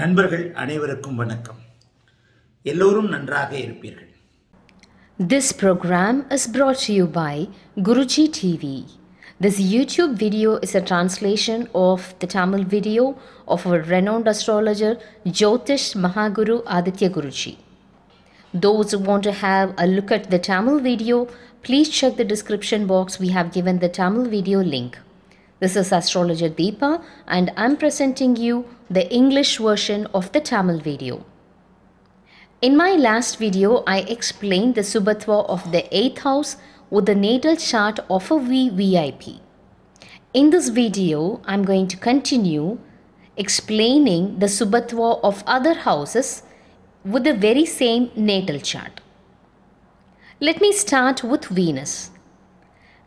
நண்பர்கள் அனைவருக்கும் வணக்கம் எல்லோரும் நன்றாக இருப்பீர்கள் This program is brought to you by Guruji TV. This YouTube video is a translation of the Tamil video of our renowned astrologer Jyotish Mahaguru Aditya Guruji. Those who want to have a look at the Tamil video, please check the description box. We have given the Tamil video link. This is astrologer Deepa, and I'm presenting you the English version of the Tamil video. In my last video, I explained the Subatwa of the 8th house with the natal chart of a VVIP. In this video, I'm going to continue explaining the Subatwa of other houses with the very same natal chart. Let me start with Venus.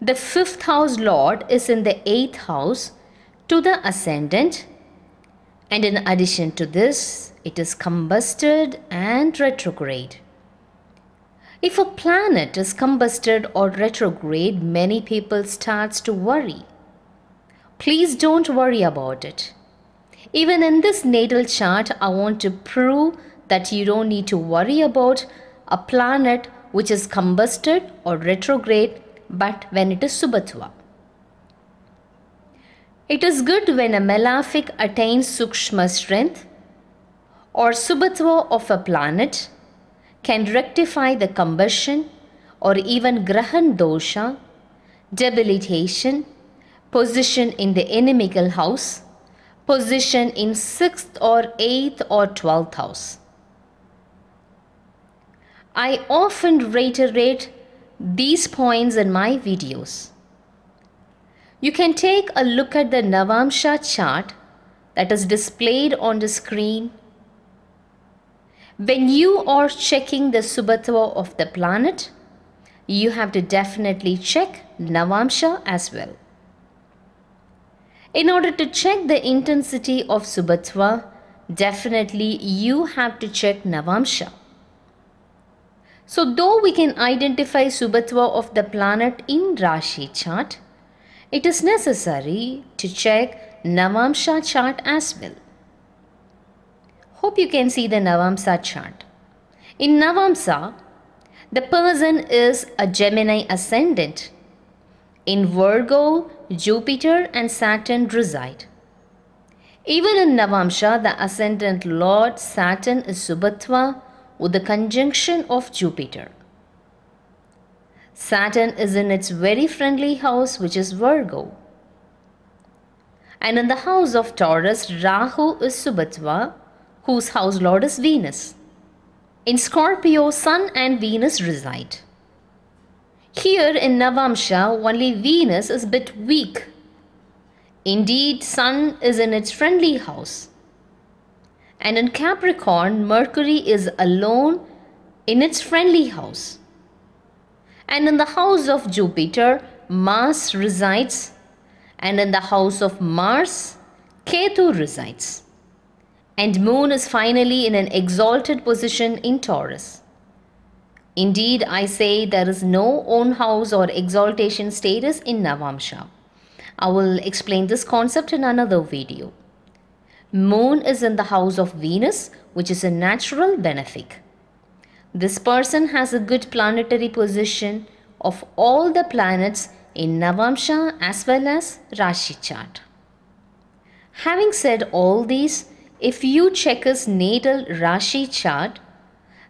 The fifth house lord is in the eighth house to the ascendant and in addition to this, it is combusted and retrograde. If a planet is combusted or retrograde, many people starts to worry. Please don't worry about it. Even in this natal chart, I want to prove that you don't need to worry about a planet which is combusted or retrograde, but when it is Subatwa. It is good when a malefic attains Sukshma strength or Subatwa of a planet can rectify the combustion or even Grahan dosha, debilitation, position in the inimical house, position in 6th or 8th or 12th house. I often reiterate these points in my videos. You can take a look at the Navamsha chart that is displayed on the screen. When you are checking the Subatwa of the planet, you have to definitely check Navamsha as well. In order to check the intensity of Subatwa, definitely you have to check Navamsha. So, though we can identify Subatwa of the planet in Rashi chart, it is necessary to check Navamsha chart as well. Hope you can see the Navamsa chart. In Navamsa, the person is a Gemini ascendant. In Virgo, Jupiter and Saturn reside. Even in Navamsha, the ascendant Lord Saturn is Subatwa with the conjunction of Jupiter. Saturn is in its very friendly house, which is Virgo. And in the house of Taurus, Rahu is Subatwa, whose house lord is Venus. In Scorpio, Sun and Venus reside. Here in Navamsha, only Venus is a bit weak. Indeed, Sun is in its friendly house. And in Capricorn, Mercury is alone in its friendly house. And in the house of Jupiter, Mars resides. And in the house of Mars, Ketu resides. And Moon is finally in an exalted position in Taurus. Indeed, I say there is no own house or exaltation status in Navamsha. I will explain this concept in another video. Moon is in the house of Venus, which is a natural benefic. This person has a good planetary position of all the planets in Navamsha as well as Rashi chart. Having said all these, if you check his natal Rashi chart,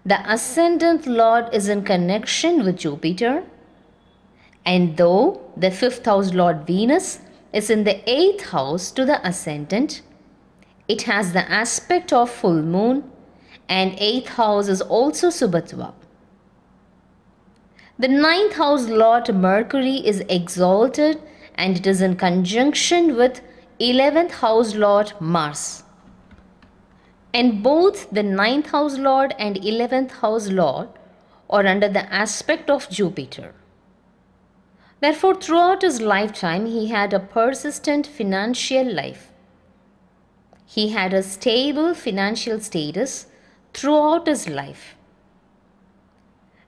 the ascendant lord is in connection with Jupiter, and though the fifth house lord Venus is in the eighth house to the ascendant, it has the aspect of full moon, and eighth house is also Subatwa. The ninth house lord Mercury is exalted and it is in conjunction with 11th house lord Mars. And both the ninth house lord and 11th house lord are under the aspect of Jupiter. Therefore, throughout his lifetime, he had a persistent financial life. He had a stable financial status throughout his life.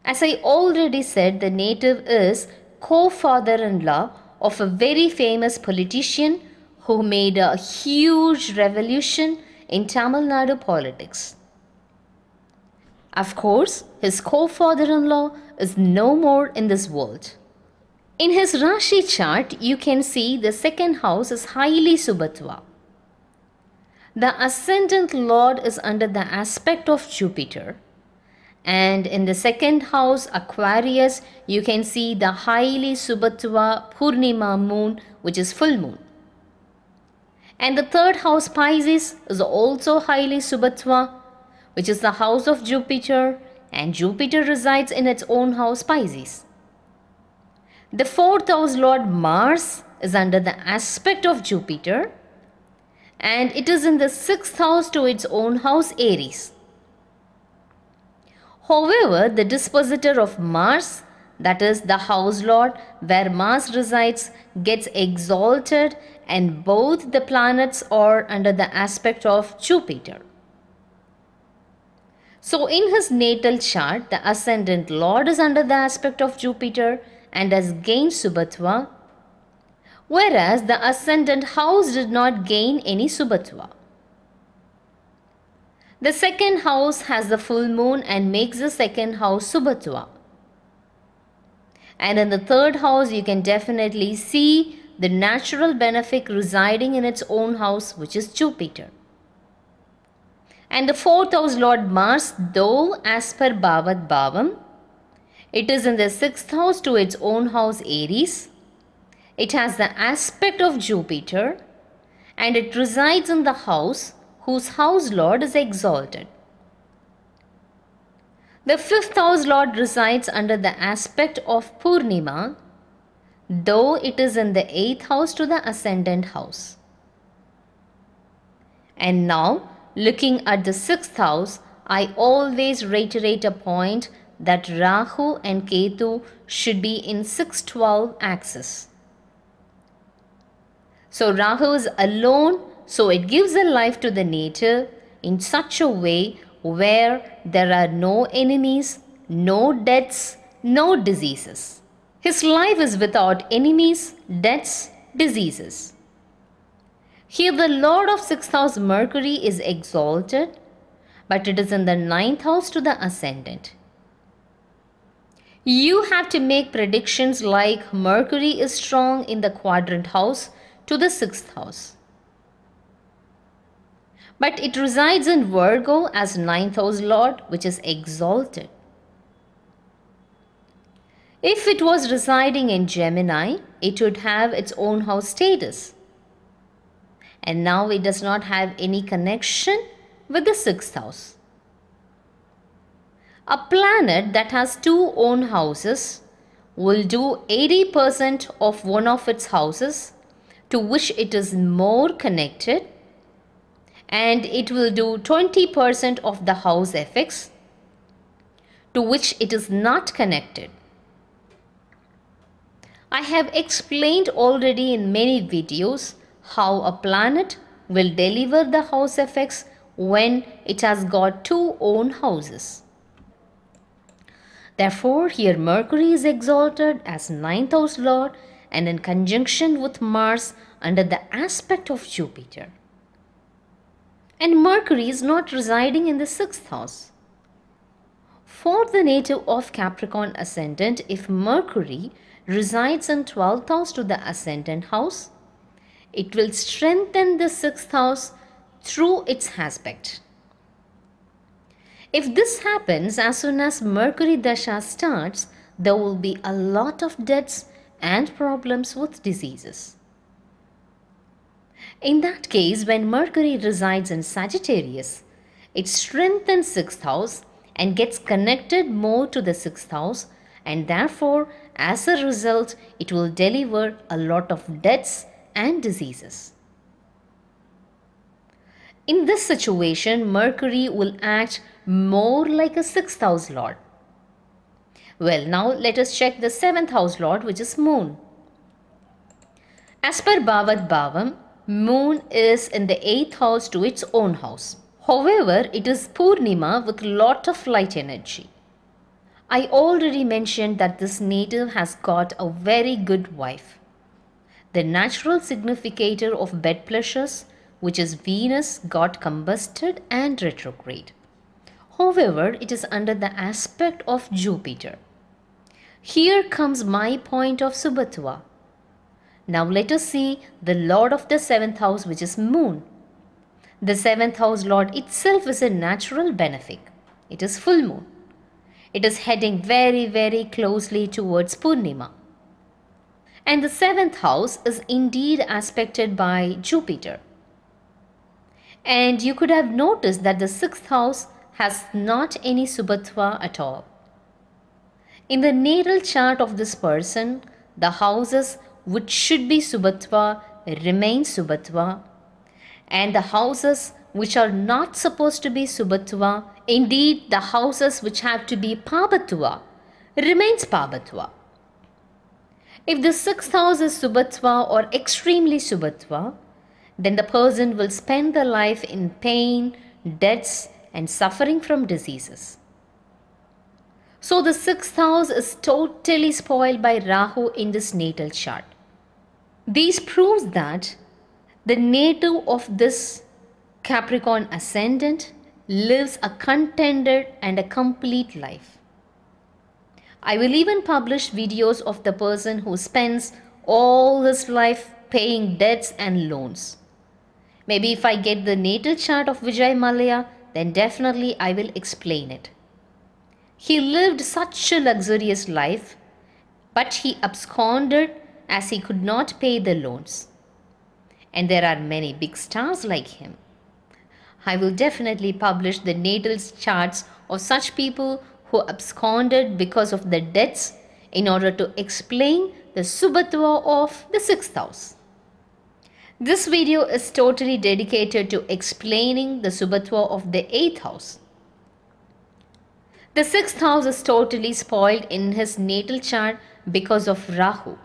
As I already said, the native is co father in law of a very famous politician who made a huge revolution in Tamil Nadu politics. Of course, his co father in law is no more in this world. In his Rashi chart, you can see the second house is highly Subhatva. The ascendant lord is under the aspect of Jupiter. And in the second house, Aquarius, you can see the highly Subhatva Purnima moon, which is full moon. And the third house, Pisces, is also highly Subhatva, which is the house of Jupiter, and Jupiter resides in its own house, Pisces. The fourth house lord Mars is under the aspect of Jupiter and it is in the sixth house to its own house Aries. However, the dispositor of Mars, that is the house lord where Mars resides, gets exalted and both the planets are under the aspect of Jupiter. So, in his natal chart, the ascendant lord is under the aspect of Jupiter and has gained Subhatva, whereas the ascendant house did not gain any Subhatva. The second house has the full moon and makes the second house Subhatva. And in the third house, you can definitely see the natural benefic residing in its own house, which is Jupiter. And the fourth house, Lord Mars, though as per Bhavat Bhavam, it is in the sixth house to its own house Aries. It has the aspect of Jupiter and it resides in the house whose house lord is exalted. The fifth house lord resides under the aspect of Purnima, though it is in the eighth house to the ascendant house. And now, looking at the sixth house, I always reiterate a point that Rahu and Ketu should be in 612 axis. So Rahu is alone, so it gives a life to the native in such a way where there are no enemies, no deaths, no diseases. His life is without enemies, deaths, diseases. Here the Lord of sixth house Mercury is exalted, but it is in the ninth house to the ascendant. You have to make predictions like Mercury is strong in the quadrant house to the sixth house. But it resides in Virgo as ninth house lord, which is exalted. If it was residing in Gemini, it would have its own house status. And now it does not have any connection with the sixth house. A planet that has two own houses will do 80% of one of its houses to which it is more connected and it will do 20% of the house effects to which it is not connected. I have explained already in many videos how a planet will deliver the house effects when it has got two own houses. Therefore, here Mercury is exalted as ninth house lord and in conjunction with Mars under the aspect of Jupiter. And Mercury is not residing in the sixth house. For the native of Capricorn ascendant, if Mercury resides in 12th house to the ascendant house, it will strengthen the sixth house through its aspect. If this happens as soon as Mercury Dasha starts, there will be a lot of deaths and problems with diseases. In that case, when Mercury resides in Sagittarius, it strengthens 6th house and gets connected more to the 6th house and therefore as a result it will deliver a lot of deaths and diseases. In this situation, Mercury will act more like a sixth house lord. Well, now let us check the seventh house lord, which is Moon. As per Bhavat Bhavam, Moon is in the eighth house to its own house. However, it is Purnima with lot of light energy. I already mentioned that this native has got a very good wife. The natural significator of bed pleasures, which is Venus, got combusted and retrograde. However, it is under the aspect of Jupiter. Here comes my point of Subhatva. Now let us see the Lord of the seventh house, which is Moon. The seventh house Lord itself is a natural benefic. It is full moon. It is heading very, very closely towards Purnima. And the seventh house is indeed aspected by Jupiter. And you could have noticed that the sixth house has not any Subhatva at all. In the natal chart of this person, the houses which should be Subhatva remain Subhatva, and the houses which are not supposed to be Subhatva, indeed the houses which have to be Pabhatva, remains Pabhatva. If the sixth house is Subhatva or extremely Subhatva, then the person will spend their life in pain, debts, and suffering from diseases. So the sixth house is totally spoiled by Rahu in this natal chart. This proves that the native of this Capricorn ascendant lives a contented and a complete life. I will even publish videos of the person who spends all his life paying debts and loans. Maybe if I get the natal chart of Vijay Mallya, then definitely I will explain it. He lived such a luxurious life, but he absconded as he could not pay the loans. And there are many big stars like him. I will definitely publish the natal charts of such people who absconded because of their debts in order to explain the Subhatva of the sixth house. This video is totally dedicated to explaining the Subhatva of the 8th house. The 6th house is totally spoiled in his natal chart because of Rahu.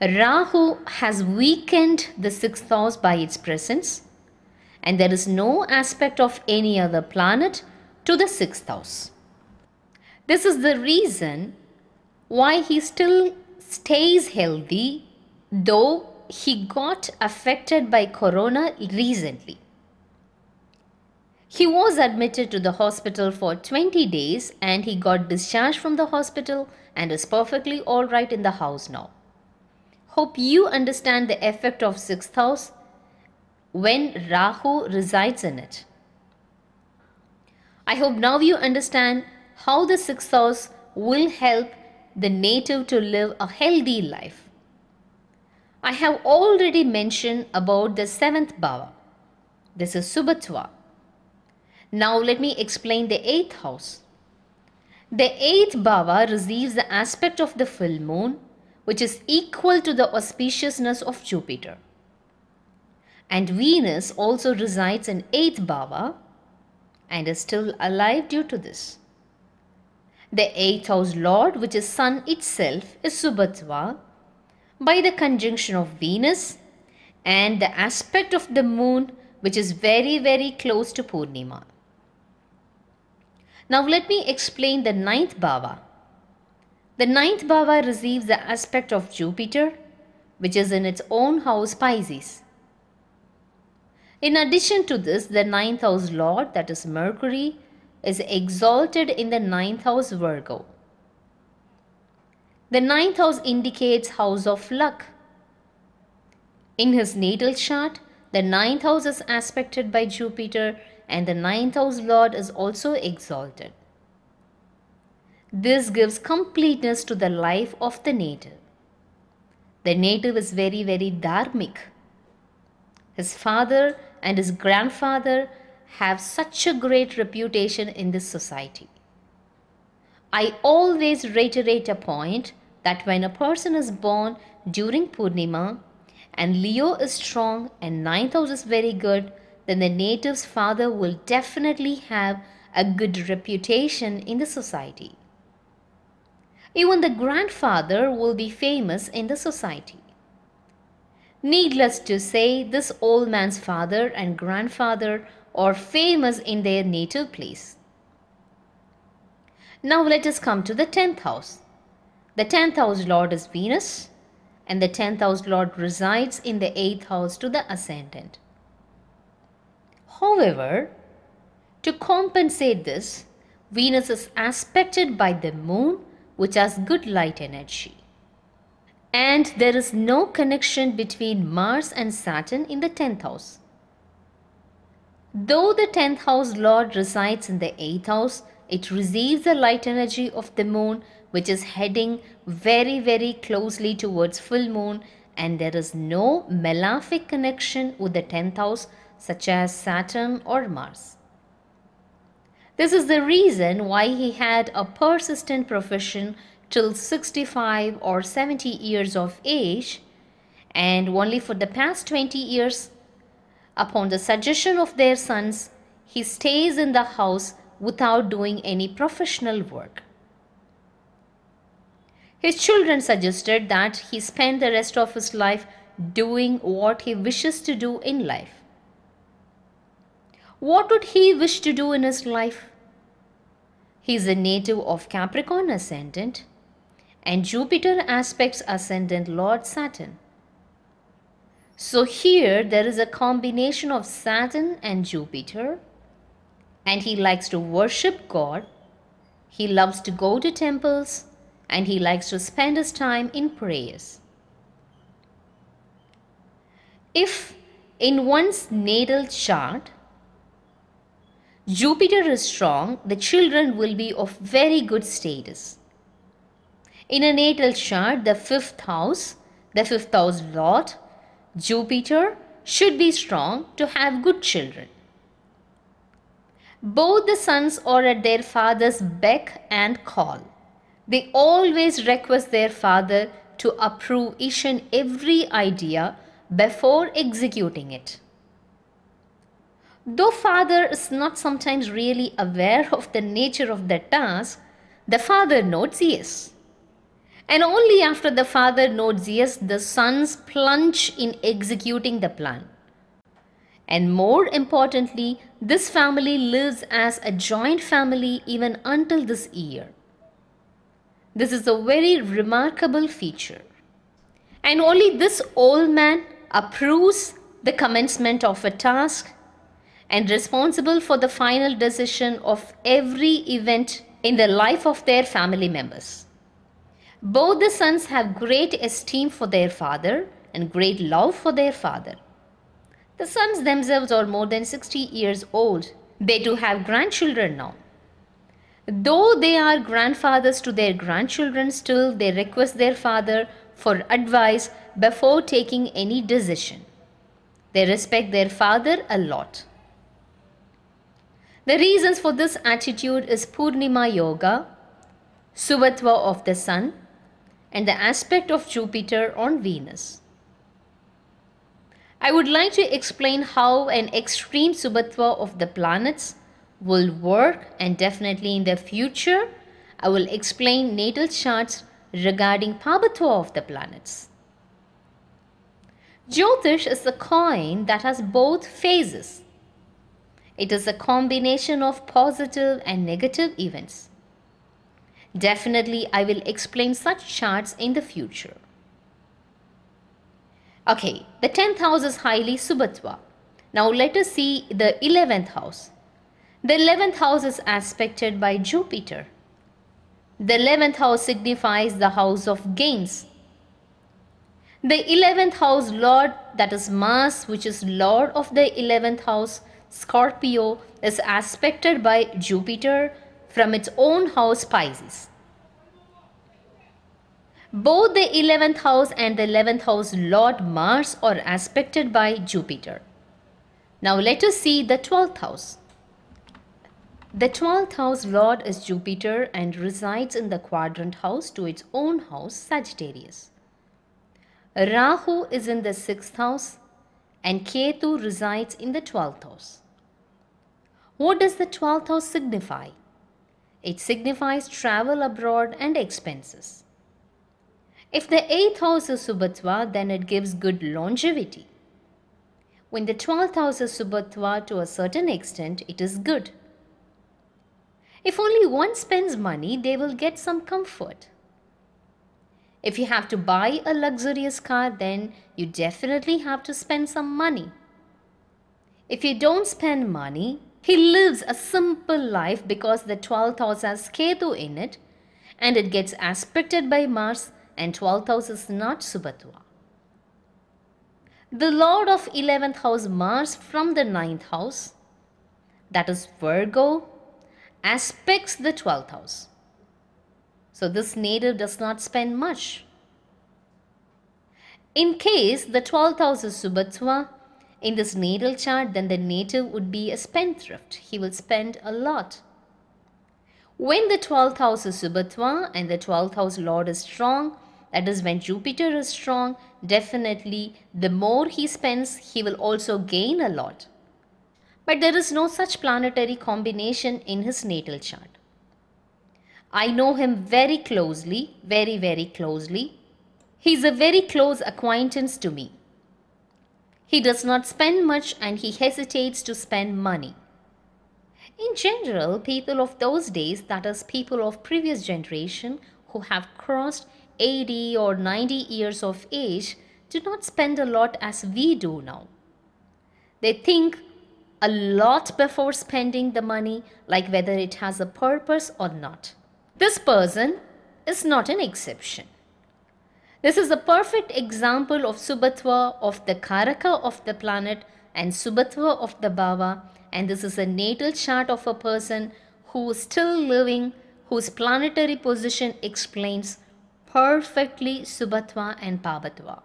Rahu has weakened the 6th house by its presence and there is no aspect of any other planet to the 6th house. This is the reason why he still stays healthy though he got affected by corona recently. He was admitted to the hospital for 20 days and he got discharged from the hospital and is perfectly alright in the house now. Hope you understand the effect of 6th house when Rahu resides in it. I hope now you understand how the 6th house will help the native to live a healthy life. I have already mentioned about the seventh bhava. This is Subhatva. Now let me explain the eighth house. The eighth bhava receives the aspect of the full moon, which is equal to the auspiciousness of Jupiter. And Venus also resides in eighth bhava and is still alive due to this. The eighth house lord, which is Sun itself, is Subhatva by the conjunction of Venus and the aspect of the moon which is very very close to Purnima. Now let me explain the ninth bhava. The ninth bhava receives the aspect of Jupiter which is in its own house Pisces. In addition to this, the ninth house lord that is Mercury is exalted in the ninth house Virgo. The ninth house indicates house of luck. In his natal chart, the ninth house is aspected by Jupiter and the ninth house lord is also exalted. This gives completeness to the life of the native. The native is very, very dharmic. His father and his grandfather have such a great reputation in this society. I always reiterate a point that when a person is born during Purnima and Leo is strong and ninth house is very good, then the native's father will definitely have a good reputation in the society. Even the grandfather will be famous in the society. Needless to say, this old man's father and grandfather are famous in their native place. Now let us come to the 10th house. The 10th house lord is Venus and the 10th house lord resides in the 8th house to the ascendant. However, to compensate this, Venus is aspected by the moon, which has good light energy. And there is no connection between Mars and Saturn in the 10th house. Though the 10th house lord resides in the 8th house, it receives the light energy of the moon, which is heading very, very closely towards full moon, and there is no malefic connection with the 10th house, such as Saturn or Mars. This is the reason why he had a persistent profession till 65 or 70 years of age, and only for the past 20 years, upon the suggestion of their sons, he stays in the house without doing any professional work. His children suggested that he spend the rest of his life doing what he wishes to do in life. What would he wish to do in his life? He is a native of Capricorn ascendant and Jupiter aspects ascendant Lord Saturn. So here there is a combination of Saturn and Jupiter and he likes to worship God. He loves to go to temples and he likes to spend his time in prayers. If in one's natal chart Jupiter is strong, the children will be of very good status. In a natal chart, the fifth house, the fifth house lord, Jupiter, should be strong to have good children. Both the sons are at their father's beck and call. They always request their father to approve each and every idea before executing it. Though father is not sometimes really aware of the nature of the task, the father notes yes. And only after the father notes yes, the sons plunge in executing the plan. And more importantly, this family lives as a joint family even until this year. This is a very remarkable feature. And only this old man approves the commencement of a task and responsible for the final decision of every event in the life of their family members. Both the sons have great esteem for their father and great love for their father. The sons themselves are more than 60 years old. They too have grandchildren now. Though they are grandfathers to their grandchildren, still they request their father for advice before taking any decision. They respect their father a lot. The reasons for this attitude is Purnima Yoga, Subhatva of the Sun, and the aspect of Jupiter on Venus. I would like to explain how an extreme Subhatva of the planets will work and definitely in the future I will explain natal charts regarding Pabhatva of the planets. Jyotish is a coin that has both phases. It is a combination of positive and negative events. Definitely, I will explain such charts in the future. Okay, the 10th house is highly Subhatva. Now let us see the 11th house. The 11th house is aspected by Jupiter. The 11th house signifies the house of gains. The 11th house lord, that is Mars, which is lord of the 11th house, Scorpio, is aspected by Jupiter from its own house Pisces. Both the 11th house and the 11th house Lord Mars are aspected by Jupiter. Now let us see the 12th house. The 12th house Lord is Jupiter and resides in the quadrant house to its own house Sagittarius. Rahu is in the 6th house and Ketu resides in the 12th house. What does the 12th house signify? It signifies travel abroad and expenses. If the 8th house is Subhatva, then it gives good longevity. When the 12th house is Subhatva to a certain extent, it is good. If only one spends money, they will get some comfort. If you have to buy a luxurious car, then you definitely have to spend some money. if you don't spend money, he lives a simple life because the 12th house has Ketu in it and it gets aspected by Mars and 12th house is not Subhatva. The Lord of 11th house Mars from the 9th house, that is Virgo, aspects the 12th house. So this native does not spend much. In case the 12th house is Subhatva, in this natal chart, then the native would be a spendthrift. He will spend a lot. When the 12th house is Subhatva and the 12th house lord is strong, that is when Jupiter is strong, definitely the more he spends, he will also gain a lot. But there is no such planetary combination in his natal chart. I know him very closely, very, very closely. He is a very close acquaintance to me. He does not spend much and he hesitates to spend money. In general, people of those days, that is, people of previous generation who have crossed 80 or 90 years of age, do not spend a lot as we do now. They think a lot before spending the money, like whether it has a purpose or not. This person is not an exception. This is a perfect example of Subhatva of the Karaka of the planet and Subhatva of the Bhava and this is a natal chart of a person who is still living whose planetary position explains perfectly Subhatva and Bhavatva.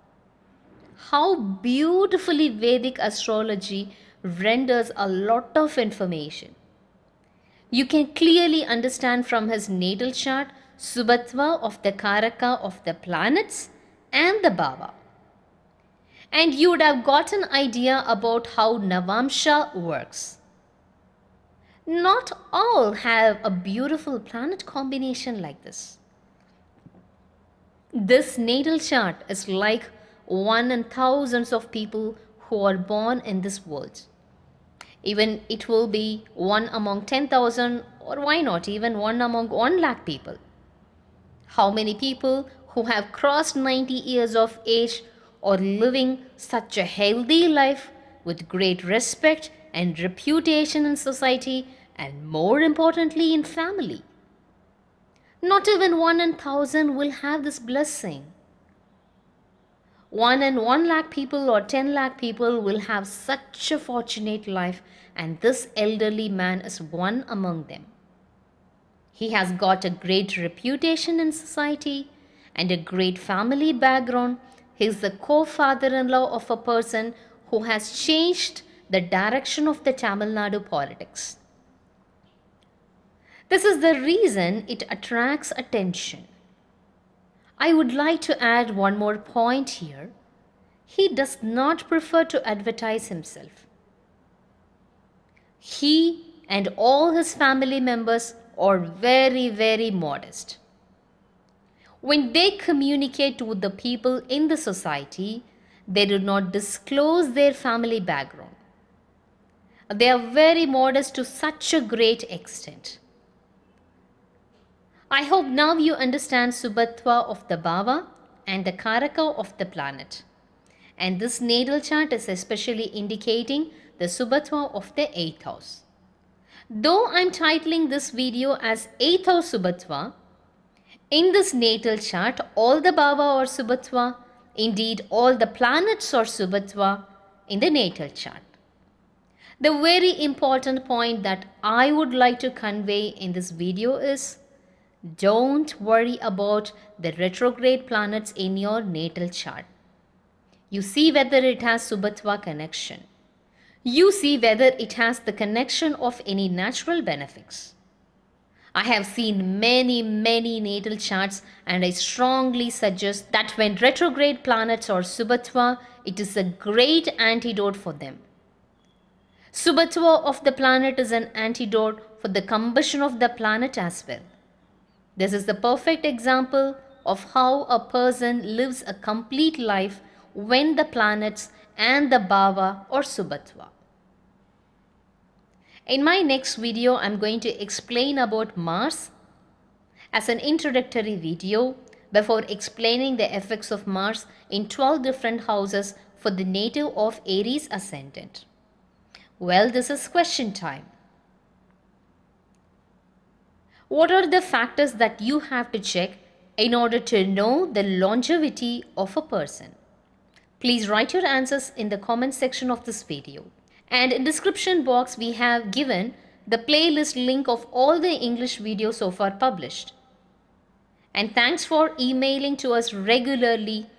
How beautifully Vedic astrology renders a lot of information. You can clearly understand from his natal chart Subhatva of the Karaka of the planets and the Bhava. And you would have got an idea about how Navamsha works. Not all have a beautiful planet combination like this. This natal chart is like one in thousands of people who are born in this world. Even it will be one among 10,000 or why not even one among 1 lakh people. How many people who have crossed 90 years of age or living such a healthy life with great respect and reputation in society and more importantly in family. Not even one in thousand will have this blessing. One in one lakh people or ten lakh people will have such a fortunate life, and this elderly man is one among them. He has got a great reputation in society and a great family background. He is the co father in law of a person who has changed the direction of the Tamil Nadu politics. This is the reason it attracts attention. I would like to add one more point here. He does not prefer to advertise himself. He and all his family members are very, very modest. When they communicate with the people in the society, they do not disclose their family background. They are very modest to such a great extent. I hope now you understand Subhatva of the Bhava and the Karaka of the planet. And this natal chart is especially indicating the Subhatva of the 8th house. Though I am titling this video as 8th house Subhatva, in this natal chart all the Bhava or Subhatva, indeed all the planets are Subhatva in the natal chart. The very important point that I would like to convey in this video is don't worry about the retrograde planets in your natal chart. You see whether it has Subhatva connection. You see whether it has the connection of any natural benefics. I have seen many, many natal charts and I strongly suggest that when retrograde planets are Subhatva, it is a great antidote for them. Subhatva of the planet is an antidote for the combustion of the planet as well. This is the perfect example of how a person lives a complete life when the planets and the bhava or subhatva. In my next video, I'm going to explain about Mars as an introductory video before explaining the effects of Mars in 12 different houses for the native of Aries ascendant. Well, this is question time. What are the factors that you have to check in order to know the longevity of a person? Please write your answers in the comment section of this video. And in description box we have given the playlist link of all the English videos so far published. And thanks for emailing to us regularly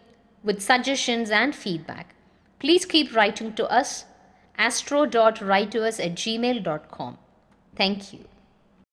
with suggestions and feedback. Please keep writing to us astro.write to us at gmail.com. Thank you.